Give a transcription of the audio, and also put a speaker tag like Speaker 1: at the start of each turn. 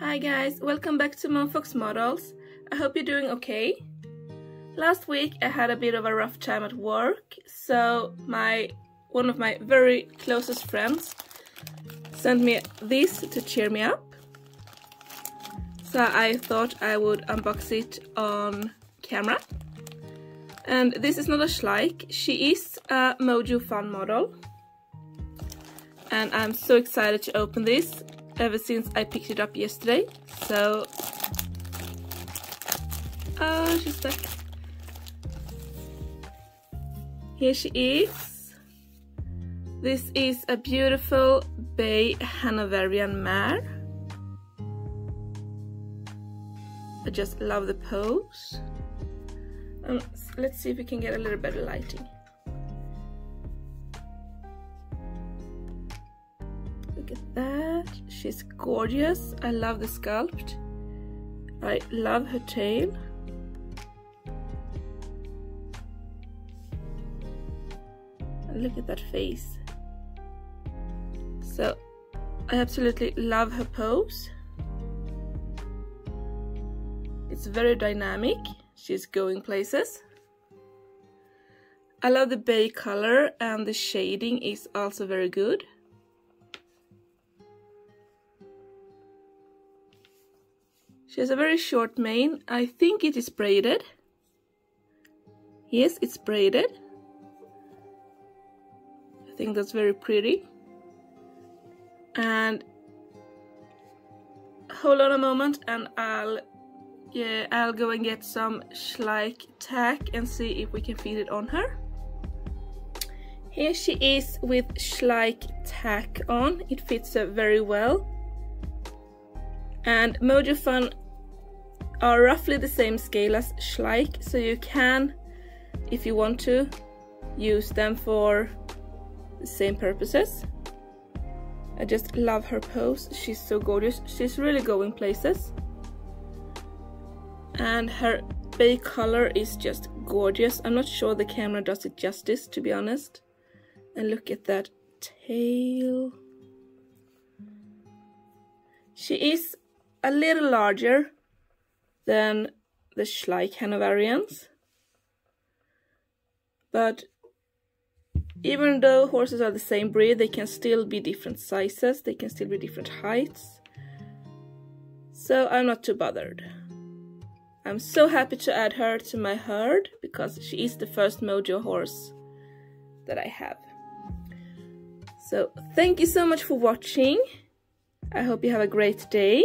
Speaker 1: Hi guys, welcome back to Moonfox Models. I hope you're doing okay. Last week I had a bit of a rough time at work, so my one of my very closest friends sent me this to cheer me up. So I thought I would unbox it on camera. And this is not a Schleich, she is a Mojo Fun model. And I'm so excited to open this ever since I picked it up yesterday. So, oh, she's stuck. Here she is. This is a beautiful Bay Hanoverian mare. I just love the pose. Um, let's see if we can get a little better lighting. Look at that. She's gorgeous. I love the sculpt. I love her tail. Look at that face. So, I absolutely love her pose. It's very dynamic. She's going places. I love the bay color and the shading is also very good. She has a very short mane. I think it is braided. Yes, it's braided. I think that's very pretty. And hold on a moment and I'll yeah, I'll go and get some Schleich tack and see if we can fit it on her. Here she is with Schleich tack on. It fits her very well. And Mojo Fun are roughly the same scale as Schleich, so you can, if you want to, use them for the same purposes. I just love her pose, she's so gorgeous, she's really going places. And her bay color is just gorgeous. I'm not sure the camera does it justice, to be honest. And look at that tail. She is a little larger than the Schleich Hanoverians. But even though horses are the same breed, they can still be different sizes, they can still be different heights. So I'm not too bothered. I'm so happy to add her to my herd because she is the first Mojo horse that I have. So thank you so much for watching. I hope you have a great day.